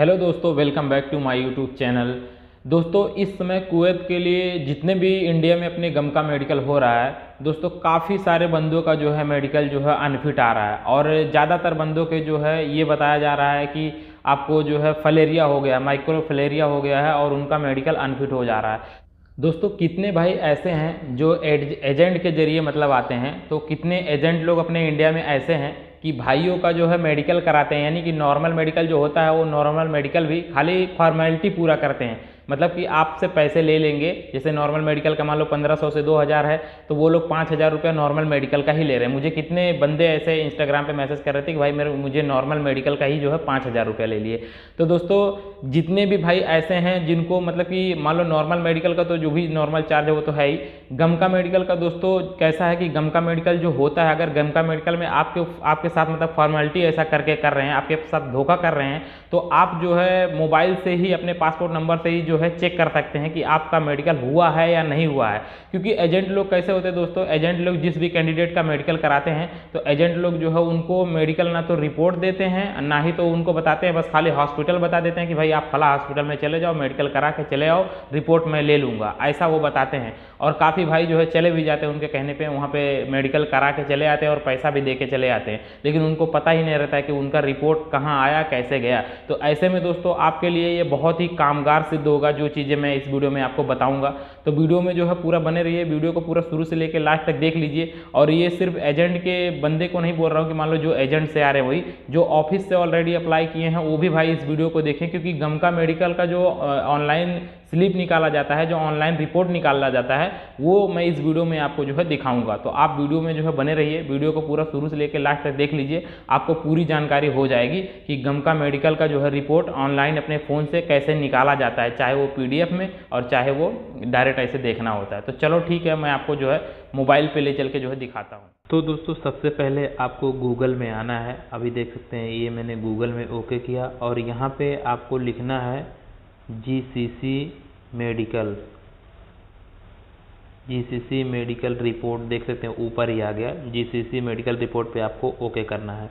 Hello दोस्तों, welcome back to my YouTube channel. दोस्तों, इस समय कुवैत के लिए जितने भी इंडिया में अपने गम का मेडिकल हो रहा है, दोस्तों, काफ़ी सारे बंदों का जो है मेडिकल जो है अनफिट आ रहा है। और ज़्यादातर बंदों के जो है ये बताया जा रहा है कि आपको जो है फलेरिया हो गया माइक्रो फलेरिया हो गया है और उनका मेडिकल अनफिट हो जा रहा है। दोस्तों, कितने भाई ऐसे हैं जो एजेंट के ज़रिए मतलब आते हैं? तो कितने एजेंट लोग अपने इंडिया में ऐसे हैं कि भाइयों का जो है मेडिकल कराते हैं, यानी कि नॉर्मल मेडिकल जो होता है, वो नॉर्मल मेडिकल भी खाली फॉर्मेलिटी पूरा करते हैं। मतलब कि आपसे पैसे ले लेंगे। जैसे नॉर्मल मेडिकल का मान लो, पंद्रह सौ से दो हज़ार है तो वो लोग पाँच हज़ार रुपया नॉर्मल मेडिकल का ही ले रहे हैं। मुझे कितने बंदे ऐसे इंस्टाग्राम पे मैसेज कर रहे थे कि भाई मेरे, मुझे नॉर्मल मेडिकल का ही जो है पाँच हज़ार रुपया ले लिए। तो दोस्तों, जितने भी भाई ऐसे हैं जिनको मतलब कि मान लो नॉर्मल मेडिकल का तो जो भी नॉर्मल चार्ज है, वो तो है ही। गम का मेडिकल का दोस्तों, कैसा है कि गम का मेडिकल जो होता है, अगर गम का मेडिकल में आपके आपके साथ मतलब फॉर्मेलिटी ऐसा करके कर रहे हैं, आपके साथ धोखा कर रहे हैं तो आप जो है मोबाइल से ही, अपने पासपोर्ट नंबर से ही जो है चेक कर सकते हैं कि आपका मेडिकल हुआ है या नहीं हुआ है। क्योंकि एजेंट लोग कैसे होते हैं दोस्तों? एजेंट लोग जिस भी कैंडिडेट का मेडिकल कराते हैं तो एजेंट लोग जो है उनको मेडिकल ना तो रिपोर्ट देते हैं, ना ही तो उनको बताते हैं, बस खाली हॉस्पिटल बता देते हैं कि भाई आप फला हॉस्पिटल में चले जाओ मेडिकल करा के चले आओ रिपोर्ट मैं ले लूँगा। ऐसा वो बताते हैं। और काफ़ी भाई जो है चले भी जाते हैं उनके कहने पर वहाँ पर मेडिकल करा के चले आते हैं और पैसा भी दे के चले आते हैं। लेकिन उनको पता ही नहीं रहता है कि उनका रिपोर्ट कहाँ आया, कैसे गया। तो ऐसे में दोस्तों, आपके लिए ये बहुत ही कामगार सिद्ध होगा जो चीज़ें मैं इस वीडियो में आपको बताऊँगा। तो वीडियो में जो है पूरा बने रहिए, वीडियो को पूरा शुरू से लेकर लास्ट तक देख लीजिए। और ये सिर्फ़ एजेंट के बंदे को नहीं बोल रहा हूँ कि मान लो जो एजेंट से आ रहे हैं वही, जो ऑफ़िस से ऑलरेडी अप्लाई किए हैं, वो भी भाई इस वीडियो को देखें, क्योंकि गमका मेडिकल का जो ऑनलाइन स्लिप निकाला जाता है, जो ऑनलाइन रिपोर्ट निकाला जाता है, वो मैं इस वीडियो में आपको जो है दिखाऊँगा। तो आप वीडियो में जो है बने रहिए वीडियो को पूरा शुरू से लेकर लास्ट तक देख लीजिए, आपको पूरी जानकारी हो जाएगी कि गमका मेडिकल का जो है रिपोर्ट ऑनलाइन अपने फ़ोन से कैसे निकाला जाता है, चाहे वो पीडीएफ में और चाहे वो डायरेक्ट ऐसे देखना होता है। तो चलो ठीक है, मैं आपको जो है मोबाइल पर ले चल के जो है दिखाता हूँ। तो दोस्तों, सबसे पहले आपको गूगल में आना है। अभी देख सकते हैं, ये मैंने गूगल में ओके किया और यहाँ पे आपको लिखना है G C C medical G C C medical report देख सकते हैं, ऊपर ही आ गया। जी सी सी मेडिकल रिपोर्ट पे आपको ओके करना है।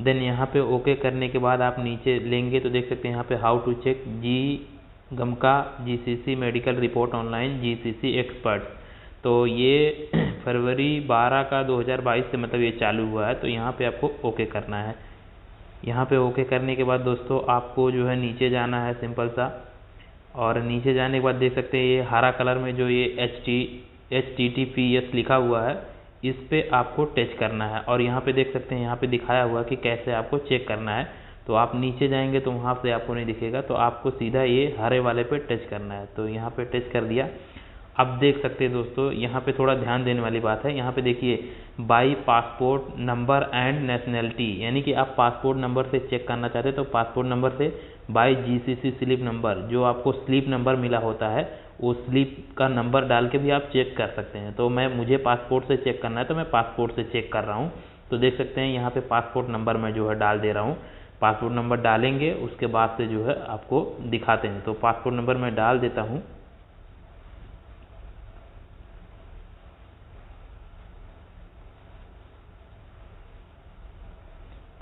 देन यहाँ पे ओके करने के बाद आप नीचे लेंगे तो देख सकते हैं, यहाँ पे how to check G गमका G C C medical report online G C C expert तो ये फरवरी 12 का 2022 से मतलब ये चालू हुआ है तो यहाँ पे आपको ओके करना है। यहाँ पे ओके करने के बाद दोस्तों आपको जो है नीचे जाना है सिंपल सा। और नीचे जाने के बाद देख सकते हैं ये हरा कलर में जो ये H T H T T P S लिखा हुआ है, इस पर आपको टच करना है। और यहाँ पे देख सकते हैं, यहाँ पे दिखाया हुआ कि कैसे आपको चेक करना है। तो आप नीचे जाएँगे तो वहाँ से आपको नहीं दिखेगा तो आपको सीधा ये हरे वाले पे टच करना है। तो यहाँ पे टच कर दिया। अब देख सकते हैं दोस्तों, यहाँ पे थोड़ा ध्यान देने वाली बात है। यहाँ पे देखिए by passport number and nationality यानी कि आप पासपोर्ट नंबर से चेक करना चाहते हैं तो पासपोर्ट नंबर से बाई जीसीसी स्लिप नंबर जो आपको स्लिप नंबर मिला होता है, वो स्लिप का नंबर डाल के भी आप चेक कर सकते हैं। तो मैं, मुझे पासपोर्ट से चेक करना है तो मैं पासपोर्ट से चेक कर रहा हूँ। तो देख सकते हैं, यहाँ पे पासपोर्ट नंबर मैं जो है डाल दे रहा हूँ। पासपोर्ट नंबर डालेंगे, उसके बाद से जो है आपको दिखाते हैं। तो पासपोर्ट नंबर मैं डाल देता हूँ।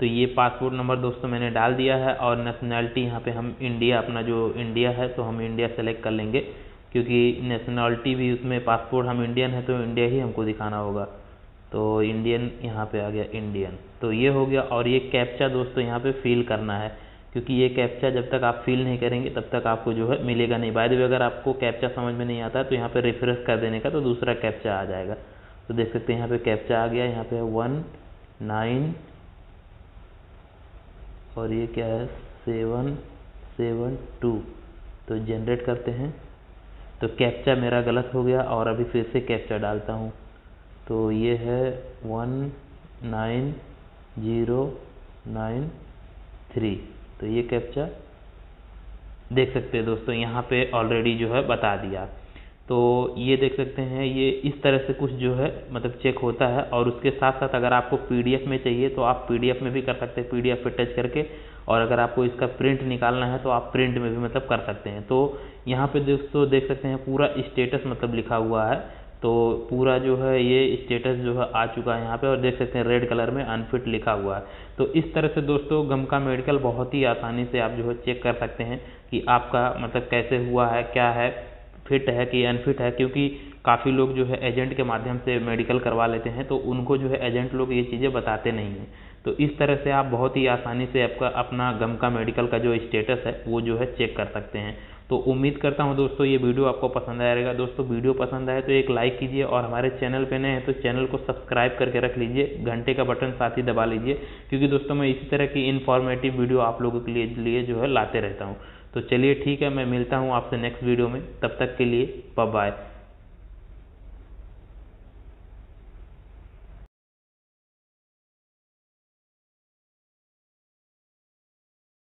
तो ये पासपोर्ट नंबर दोस्तों मैंने डाल दिया है और नेशनैलिटी यहाँ पे हम इंडिया अपना जो इंडिया है तो हम इंडिया सेलेक्ट कर लेंगे। क्योंकि नेशनैलिटी भी उसमें पासपोर्ट हम इंडियन है तो इंडिया ही हमको दिखाना होगा। तो इंडियन यहाँ पे आ गया इंडियन तो ये हो गया और ये कैप्चा दोस्तों यहाँ पे फिल करना है। क्योंकि ये कैप्चा जब तक आप फिल नहीं करेंगे, तब तक आपको जो है मिलेगा नहीं। बाय द अगर आपको कैप्चा समझ में नहीं आता तो यहाँ पे रिफ्रेश कर देने का तो दूसरा कैप्चा आ जाएगा। तो देख सकते हैं यहाँ पे कैप्चा आ गया, यहाँ पे वन नाइन और ये क्या है? Seven seven, two. तो जनरेट करते हैं। तो कैप्चा मेरा गलत हो गया और अभी फिर से कैप्चा डालता हूँ। तो ये है one, nine, zero, nine, three. तो ये कैप्चा देख सकते हैं दोस्तों, यहाँ पे ऑलरेडी जो है बता दिया। तो ये देख सकते हैं, ये इस तरह से कुछ जो है मतलब चेक होता है और उसके साथ साथ अगर आपको पीडीएफ में चाहिए तो आप पीडीएफ में भी कर सकते हैं पीडीएफ पे टच करके और अगर आपको इसका प्रिंट निकालना है तो आप प्रिंट में भी मतलब कर सकते हैं। तो यहाँ पे दोस्तों देख सकते हैं, पूरा स्टेटस मतलब लिखा हुआ है। तो पूरा जो है, ये स्टेटस जो है, आ चुका है यहाँ पे और देख सकते हैं रेड कलर में अनफिट लिखा हुआ है। तो इस तरह से दोस्तों गमका मेडिकल बहुत ही आसानी से आप जो है चेक कर सकते हैं कि आपका मतलब कैसे हुआ है, क्या है। फिट है कि अनफिट है, क्योंकि काफ़ी लोग जो है एजेंट के माध्यम से मेडिकल करवा लेते हैं तो उनको जो है एजेंट लोग ये चीज़ें बताते नहीं हैं। तो इस तरह से आप बहुत ही आसानी से आपका, अपना गम का मेडिकल का जो स्टेटस है, वो जो है चेक कर सकते हैं। तो उम्मीद करता हूँ दोस्तों, ये वीडियो आपको पसंद आएगा दोस्तों, वीडियो पसंद आए तो एक लाइक कीजिए और हमारे चैनल पे नए हैं तो चैनल को सब्सक्राइब करके रख लीजिए, घंटे का बटन साथ ही दबा लीजिए, क्योंकि दोस्तों मैं इसी तरह की इन्फॉर्मेटिव वीडियो आप लोगों के लिए जो है लाते रहता हूँ। तो चलिए ठीक है, मैं मिलता हूँ आपसे नेक्स्ट वीडियो में। तब तक के लिए बाय